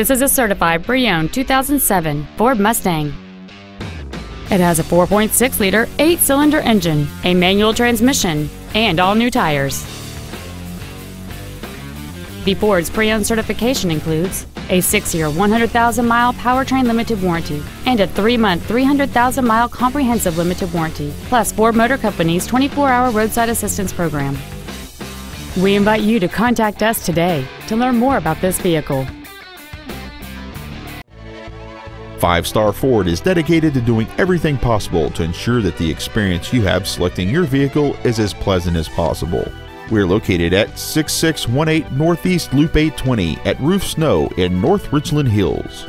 This is a certified pre-owned 2007 Ford Mustang. It has a 4.6-liter, 8-cylinder engine, a manual transmission, and all new tires. The Ford's pre-owned certification includes a 6-year, 100,000-mile powertrain limited warranty and a 3-month, 300,000-mile comprehensive limited warranty, plus Ford Motor Company's 24-hour roadside assistance program. We invite you to contact us today to learn more about this vehicle. Five Star Ford is dedicated to doing everything possible to ensure that the experience you have selecting your vehicle is as pleasant as possible. We're located at 6618 Northeast Loop 820 at Rufe Snow in North Richland Hills.